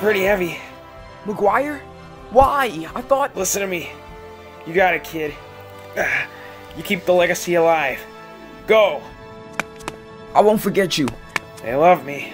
pretty heavy. Maguire? Why? I thought... Listen to me. You got it, kid. You keep the legacy alive. Go! I won't forget you. They love me.